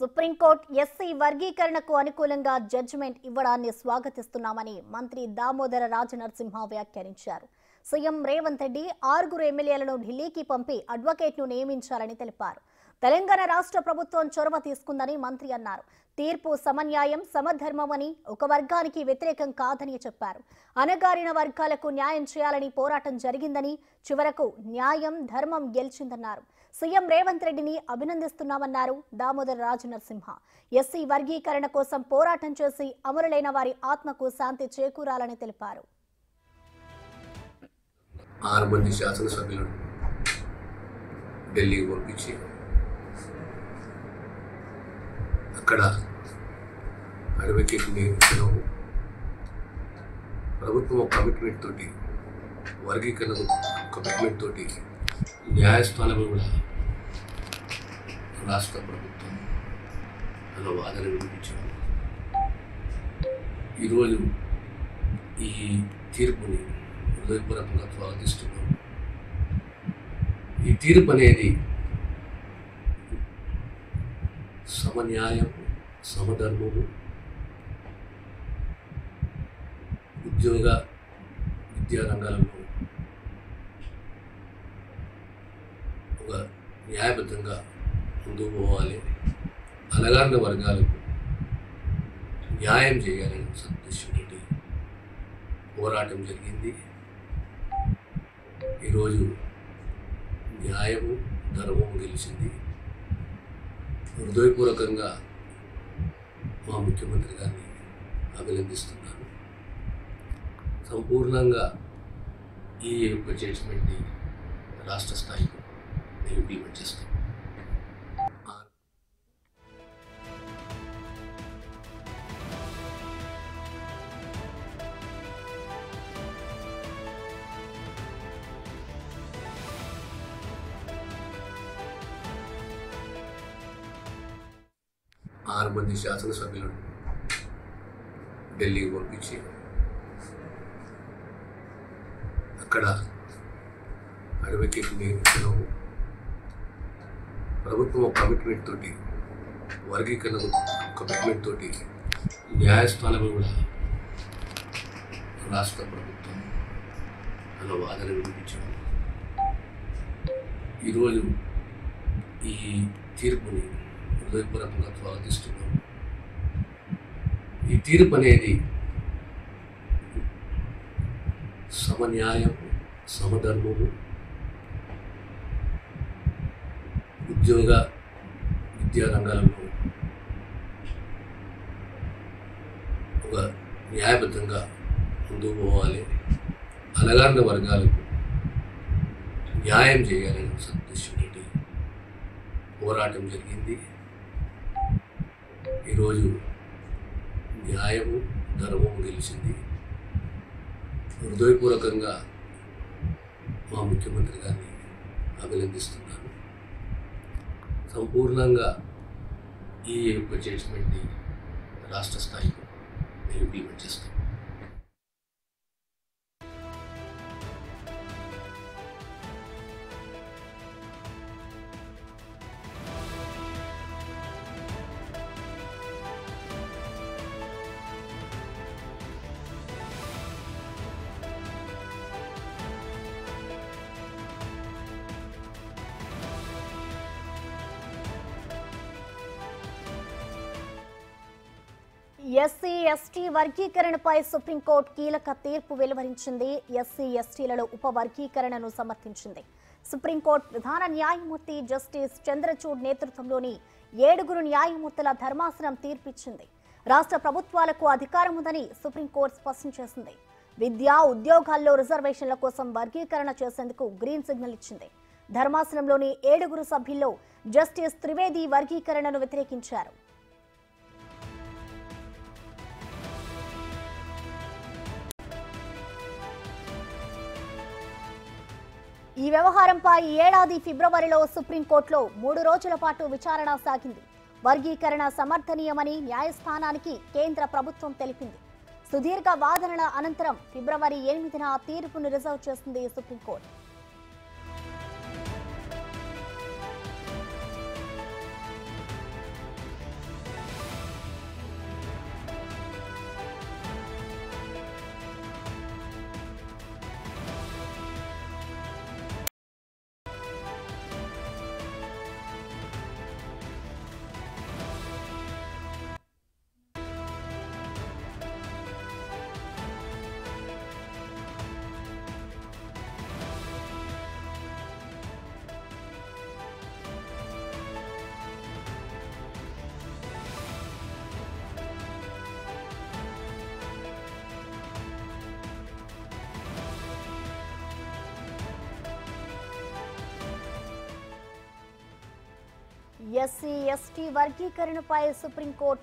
Supreme court SC వర్గీకరణకు అనుకూలంగా judgement ఇవ్వడాన్ని స్వాగతిస్తున్నామని మంత్రి దామోదర రాజనరసింహ వ్యాఖ్యానించారు. సీఎం రేవంత్ రెడ్డి ఆరుగురు ఎమ్మెల్యేలను ఢిల్లీకి పంపి అడ్వకేట్ను నియమించాలని తెలిపారు. తెలంగాణ రాష్ట్ర ప్రభుత్వం చొరవ తీసుకుందని మంత్రి అన్నారు. తీర్పు సమన్యాయం సమధర్మమని ఒక వర్గానికి వ్యతిరేకం కాదని చెప్పారు. అణగారిన వర్గాలకు న్యాయం చేయాలని పోరాటం జరిగిందని చివరకు న్యాయం ధర్మం గెలిచిందన్నారు. సీఎం రేవంత్ రెడ్డిని అభినందిస్తున్నామన్నారు దామోదర్ రాజు నరసింహ ఎస్సీ వర్గీకరణ కోసం పోరాటం చేసి అమరులైన వారి ఆత్మకు శాంతి చేకూరాలని తెలిపారు. ఆరు మంది శాసనసభ్యులను ఢిల్లీకి పంపించి అక్కడ అడ్వకేట్ నియమించడం ప్రభుత్వం కమిట్మెంట్ తోటి వర్గీకరణ కమిట్మెంట్ తోటి న్యాయస్థానంలో కూడా రాష్ట్ర ప్రభుత్వం అన్న వాదన వినిపించారు ఈరోజు ఈ తీర్పుని హృదయపూర్వకంగా స్వాగతిస్తున్నాం ఈ తీర్పు అనేది సమన్యాయం సమధర్మము ఉద్యోగ విద్యా రంగాలలో ఒక న్యాయబద్ధంగా ముందుకు పోవాలి. అలగారిన వర్గాలకు న్యాయం చేయాలని సందేశంతో పోరాటం జరిగింది. ఈరోజు న్యాయము ధర్మము గెలిచింది. హృదయపూర్వకంగా మా ముఖ్యమంత్రి గారిని అభినందిస్తున్నాను. సంపూర్ణంగా ఈ యొక్క జడ్జిమెంట్ని రాష్ట్ర స్థాయిలో మేము ఇంప్లిమెంట్ చేస్తాం ఆరు మంది శాసనసభ్యులను ఢిల్లీకి పంపించి అక్కడ అడ్వకేట్ నియమించడం ప్రభుత్వం కమిట్మెంట్ తోటి వర్గీకరణ కమిట్మెంట్ తోటి న్యాయస్థానం కూడా రాష్ట్ర ప్రభుత్వం అన్న వాదన వినిపించారు ఈరోజు ఈ తీర్పుని హృదయపూర్వకంగా స్వాగతిస్తున్నాం ఈ తీర్పు అనేది సమన్యాయం సమధర్మము ఉద్యోగ విద్యా రంగాలలో ఒక న్యాయబద్ధంగా ముందుకు పోవాలి. అలగారిన వర్గాలకు న్యాయం చేయాలని సందేశంతో పోరాటం జరిగింది. ఈరోజు న్యాయము ధర్మము గెలిచింది హృదయపూర్వకంగా మా ముఖ్యమంత్రి గారిని అభినందిస్తున్నాను. సంపూర్ణంగా ఈ యొక్క జడ్జిమెంట్ని రాష్ట్ర స్థాయిలో మేము ఇంప్లిమెంట్ చేస్తాం ఎస్సీ ఎస్టీ వర్గీకరణపై సుప్రీంకోర్టు కీలక తీర్పు వెలువరించింది. ఎస్సీ ఎస్టీలలో ఉపవర్గీకరణను సమర్థించింది. సుప్రీంకోర్టు ప్రధాన న్యాయమూర్తి జస్టిస్ చంద్రచూడ్ నేతృత్వంలోని ఏడుగురు న్యాయమూర్తుల ధర్మాసనం తీర్పిచ్చింది. రాష్ట్ర ప్రభుత్వాలకు అధికారం ఉందని సుప్రీంకోర్టు స్పష్టం చేసింది. విద్యా ఉద్యోగాల్లో రిజర్వేషన్ల కోసం వర్గీకరణ చేసేందుకు గ్రీన్ సిగ్నల్ ఇచ్చింది. ధర్మాసనంలోని ఏడుగురు సభ్యుల్లో జస్టిస్ త్రివేది వర్గీకరణను వ్యతిరేకించారు. ఈ వ్యవహారంపై ఏడాది ఫిబ్రవరిలో సుప్రీంకోర్టులో మూడు రోజుల పాటు విచారణ సాగింది. వర్గీకరణ సమర్థనీయమని న్యాయస్థానానికి కేంద్ర ప్రభుత్వం తెలిపింది. సుదీర్ఘ వాదనల అనంతరం ఫిబ్రవరి ఎనిమిదిన తీర్పును రిజర్వ్ చేసింది సుప్రీంకోర్టు. ఎస్సీ ఎస్టీ వర్గీకరణపై సుప్రీంకోర్టు